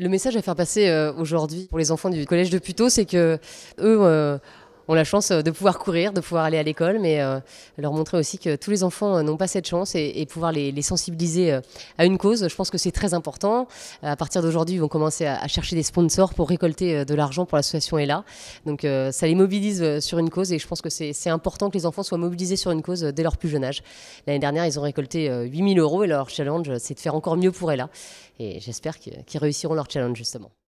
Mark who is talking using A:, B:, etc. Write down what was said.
A: Le message à faire passer euh, aujourd'hui pour les enfants du collège de Puteaux, c'est que eux euh, ont la chance de pouvoir courir, de pouvoir aller à l'école, mais euh, leur montrer aussi que tous les enfants n'ont pas cette chance et, pouvoir les, sensibiliser à une cause. Je pense que c'est très important. À partir d'aujourd'hui, ils vont commencer à, chercher des sponsors pour récolter de l'argent pour l'association là. Donc ça les mobilise sur une cause et je pense que c'est important que les enfants soient mobilisés sur une cause dès leur plus jeune âge. L'année dernière, ils ont récolté 8000 euros et leur challenge, c'est de faire encore mieux pour Ella. Et j'espère qu'ils réussiront leur challenge justement.